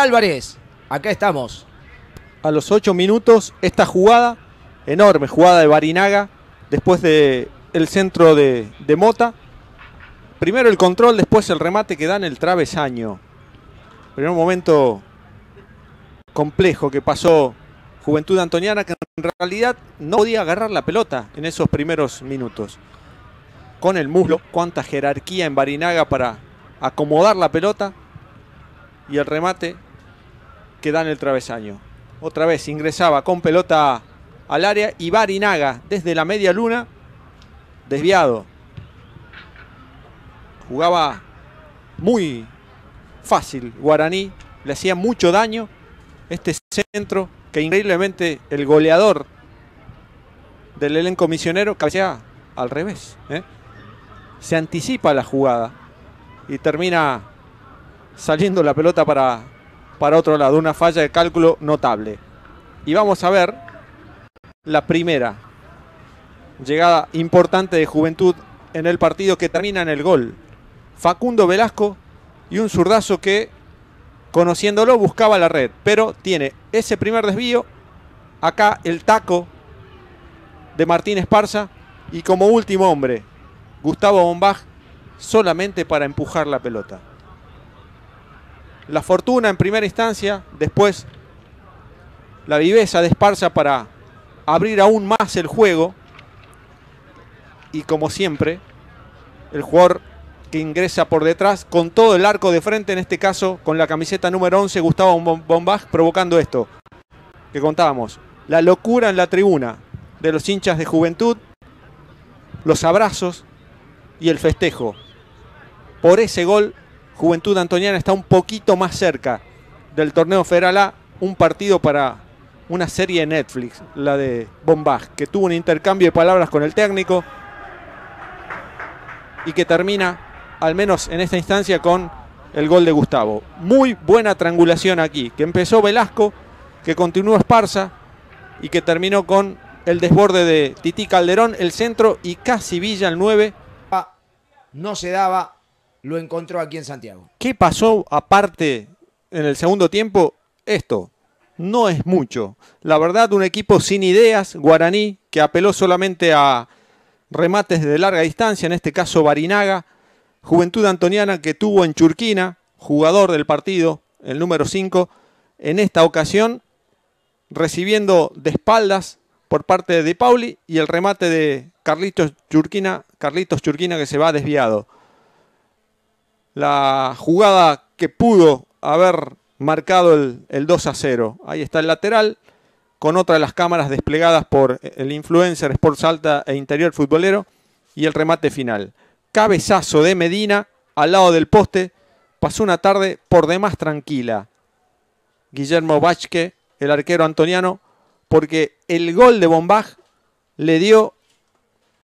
Álvarez. Acá estamos. A los ocho minutos, esta jugada, enorme jugada de Barinaga, después de el centro de, de Mota. Primero el control, después el remate que da en el travesaño. Primer momento complejo que pasó Juventud Antoniana, que en realidad no podía agarrar la pelota en esos primeros minutos. Con el muslo, cuánta jerarquía en Barinaga para acomodar la pelota y el remate que da en el travesaño. Otra vez ingresaba con pelota al área y Barinaga desde la media luna, desviado. Jugaba muy fácil Guaraní, le hacía mucho daño este centro que increíblemente el goleador del elenco misionero cabecea al revés. ¿eh? Se anticipa la jugada y termina saliendo la pelota para, para otro lado. Una falla de cálculo notable. Y vamos a ver la primera llegada importante de Juventud en el partido que termina en el gol. Facundo Velasco y un zurdazo que, conociéndolo, buscaba la red. Pero tiene ese primer desvío, acá el taco de Martín Esparza y como último hombre, Gustavo Bombach solamente para empujar la pelota. La fortuna en primera instancia, después la viveza de Esparza para abrir aún más el juego y como siempre, el jugador que ingresa por detrás con todo el arco de frente, en este caso con la camiseta número 11, Gustavo Bombach, provocando esto que contábamos. La locura en la tribuna de los hinchas de juventud, los abrazos y el festejo. Por ese gol, Juventud Antoniana está un poquito más cerca del torneo Federal A, un partido para una serie de Netflix, la de Bombach, que tuvo un intercambio de palabras con el técnico y que termina al menos en esta instancia, con el gol de Gustavo. Muy buena triangulación aquí, que empezó Velasco, que continuó Esparza y que terminó con el desborde de Tití Calderón, el centro y casi Villa el 9. No se daba, lo encontró aquí en Santiago. ¿Qué pasó aparte en el segundo tiempo? Esto no es mucho. La verdad, un equipo sin ideas, Guaraní, que apeló solamente a remates de larga distancia, en este caso Barinaga, Juventud Antoniana que tuvo en Churquina, jugador del partido, el número 5, en esta ocasión recibiendo de espaldas por parte de Pauli y el remate de Carlitos Churquina, Carlitos Churquina que se va desviado. La jugada que pudo haber marcado el, el 2 a 0. Ahí está el lateral con otra de las cámaras desplegadas por el influencer Sports Alta e Interior Futbolero y el remate final cabezazo de Medina al lado del poste. Pasó una tarde por demás tranquila. Guillermo Bachke, el arquero antoniano, porque el gol de Bombach le dio